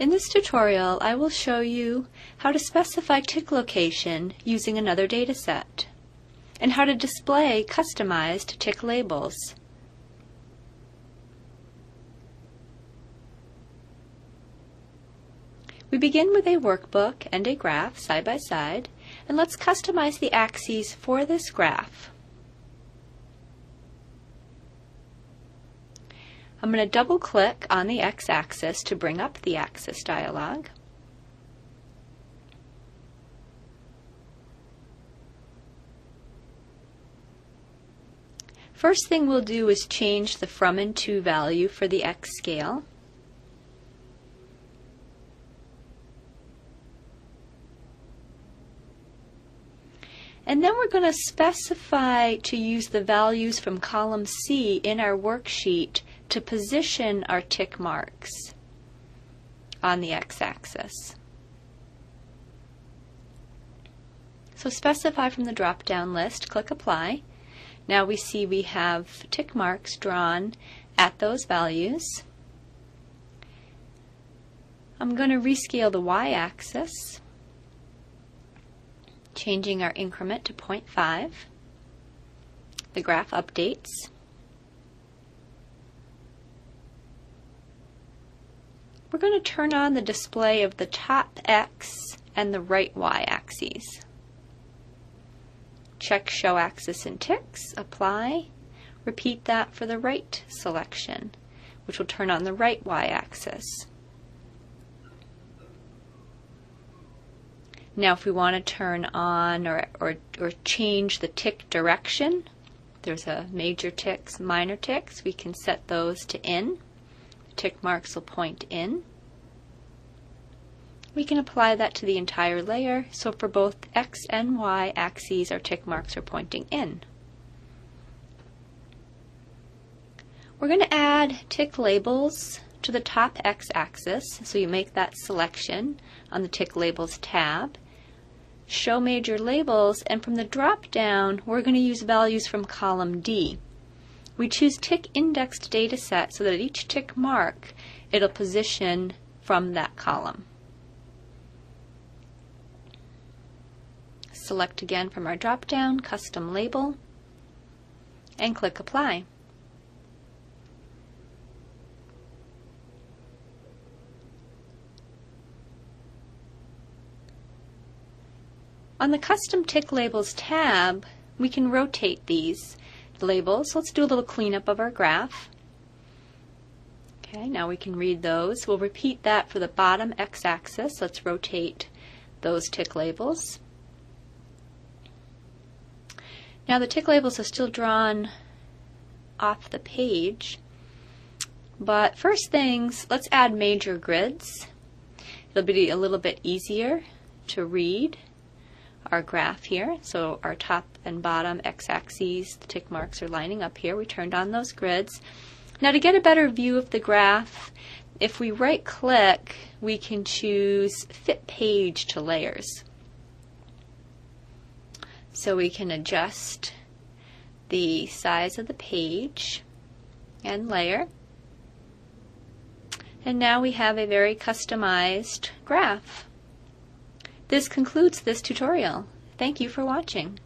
In this tutorial, I will show you how to specify tick location using another dataset, and how to display customized tick labels. We begin with a workbook and a graph side by side, and let's customize the axes for this graph. I'm going to double click on the x-axis to bring up the axis dialog. First thing we'll do is change the from and to value for the x scale. And then we're going to specify to use the values from column C in our worksheet to position our tick marks on the x-axis. So specify from the drop-down list, click Apply. Now we see we have tick marks drawn at those values. I'm going to rescale the y-axis, changing our increment to 0.5. The graph updates. Going to turn on the display of the top X and the right Y axes. Check Show Axis and Ticks, Apply. Repeat that for the right selection, which will turn on the right Y axis. Now if we want to turn on or, or, or change the tick direction, there's a major ticks, minor ticks, we can set those to in tick marks will point in. We can apply that to the entire layer, so for both X and Y axes our tick marks are pointing in. We're going to add tick labels to the top X axis, so you make that selection on the Tick Labels tab. Show Major Labels, and from the drop down, we're going to use values from column D. We choose tick indexed data set so that at each tick mark it'll position from that column. Select again from our drop down custom label and click apply. On the Custom Tick Labels tab, we can rotate these labels. Let's do a little cleanup of our graph. Okay, now we can read those. We'll repeat that for the bottom x-axis. Let's rotate those tick labels. Now the tick labels are still drawn off the page, but first things, let's add major grids. It'll be a little bit easier to read our graph here. So our top and bottom x-axes, the tick marks are lining up here. We turned on those grids. Now to get a better view of the graph, if we right click, we can choose Fit Page to Layers. So we can adjust the size of the page and layer. And now we have a very customized graph. This concludes this tutorial. Thank you for watching.